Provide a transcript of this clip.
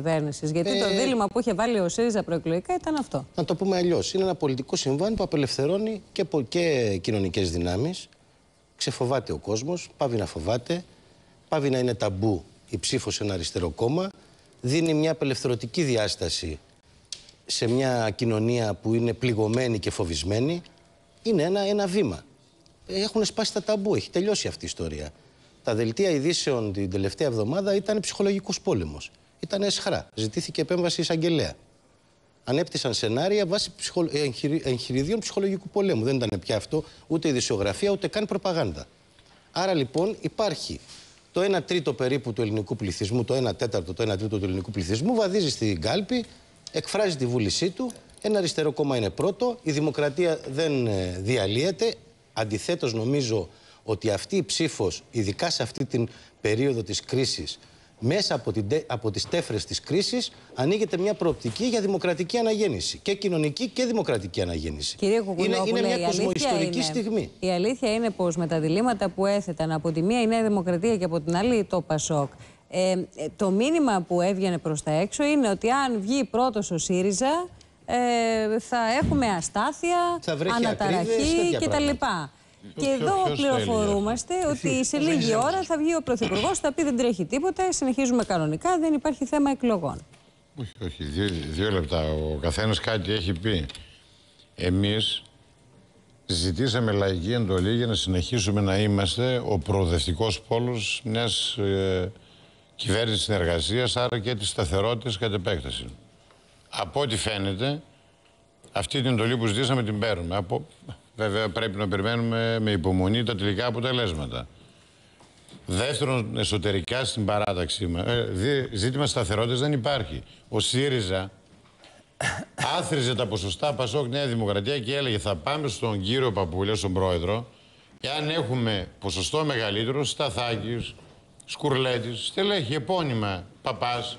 κυβέρνηση. Γιατί το Ε, δίλημα που είχε βάλει ο ΣΥΡΙΖΑ προεκλογικά ήταν αυτό. Να το πούμε αλλιώς. Είναι ένα πολιτικό συμβάν που απελευθερώνει και, πο- και κοινωνικές δυνάμεις. Ξεφοβάται ο κόσμος, πάβει να φοβάται, πάβει να είναι ταμπού η ψήφος σε ένα αριστερό κόμμα. Δίνει μια απελευθερωτική διάσταση σε μια κοινωνία που είναι πληγωμένη και φοβισμένη. Είναι ένα, ένα βήμα. Έχουν σπάσει τα ταμπού, έχει τελειώσει αυτή η ιστορία. Τα δελτία ειδήσεων την τελευταία εβδομάδα ήταν ψυχολογικό πόλεμος. Ήταν εσχρά. Ζητήθηκε επέμβαση εισαγγελέα ανέπτυσαν σενάρια βάσει ψυχο... εγχειρι- εγχειριδίων ψυχολογικού πολέμου. Δεν ήταν πια αυτό ούτε ειδησιογραφία ούτε καν προπαγάνδα. Άρα λοιπόν υπάρχει το 1 τρίτο περίπου του ελληνικού πληθυσμού, το 1 τέταρτο, το 1 τρίτο του ελληνικού πληθυσμού, βαδίζει στην κάλπη, εκφράζει τη βούλησή του. Ένα αριστερό κόμμα είναι πρώτο. Η δημοκρατία δεν ε, διαλύεται. Αντιθέτως νομίζω ότι αυτή η ψήφος, ειδικά σε αυτή την περίοδο της κρίσης, μέσα από, την, τε- από τις τέφρες της κρίσης ανοίγεται μια προοπτική για δημοκρατική αναγέννηση. Και κοινωνική και δημοκρατική αναγέννηση. Κύριε είναι, Κουκουλόπουλε, είναι η μια αλήθεια κοσμοϊστορική είναι- στιγμή. Η αλήθεια είναι πως με τα διλήμματα που έθεταν από τη μία η Νέα Δημοκρατία και από την άλλη το ΠΑΣΟΚ, ε, ε, το μήνυμα που έβγαινε προς τα έξω είναι ότι αν βγει πρώτος ο ΣΥΡΙΖΑ, ε, θα έχουμε αστάθεια, Θα βρέχει ακρίδες, αναταραχή τέτοια κτλ. Πράγματα. Και ποιο- εδώ ποιος θέλει πληροφορούμαστε ότι σε λίγη ώρα θα βγει ο Πρωθυπουργός, θα πει δεν τρέχει τίποτα, συνεχίζουμε κανονικά, δεν υπάρχει θέμα εκλογών. Όχι, όχι. Δύο, δύο λεπτά. Ο καθένας κάτι έχει πει. Εμείς ζητήσαμε λαϊκή εντολή για να συνεχίσουμε να είμαστε ο προοδευτικός πόλος μιας ε, κυβέρνησης συνεργασίας, άρα και της σταθερότητας κατ' επέκταση. Από ό,τι φαίνεται, αυτή την εντολή που ζητήσαμε την παίρνουμε. Από, βέβαια πρέπει να περιμένουμε με υπομονή τα τελικά αποτελέσματα. Δεύτερον, εσωτερικά στην παράταξή μας. Ε, δι- ζήτημα σταθερότητας δεν υπάρχει. Ο ΣΥΡΙΖΑ άθριζε τα ποσοστά Πασόκ Νέα Δημοκρατία και έλεγε θα πάμε στον κύριο Παπούλια, στον πρόεδρο, εάν έχουμε ποσοστό μεγαλύτερο, Σταθάκης, Σκουρλέτης, στελέχη, επώνυμα, Παπάς,